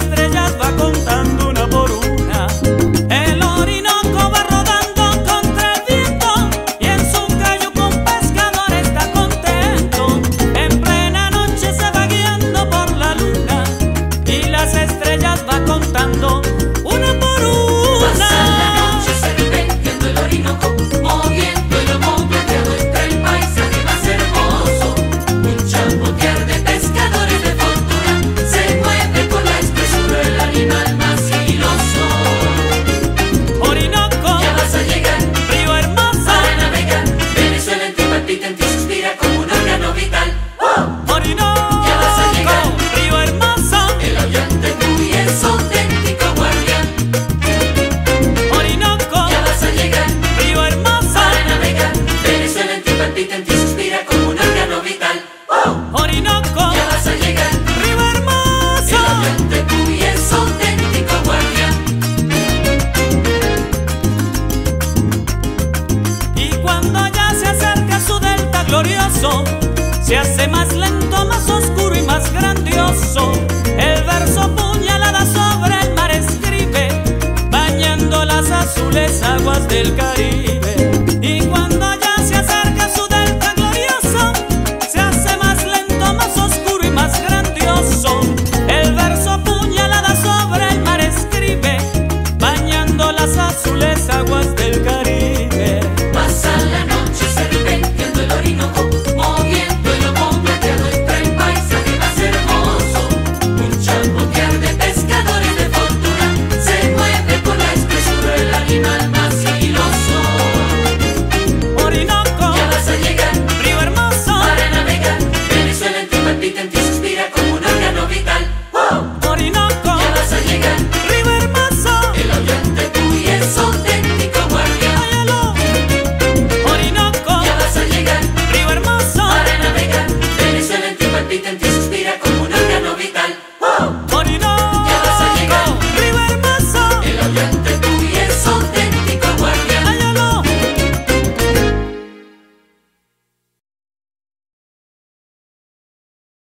estrellas va a contar. respira como un órgano vital. se hace más lento, más oscuro y más grandioso. El verso puñalada sobre el mar escribe, bañando las azules aguas del Caribe.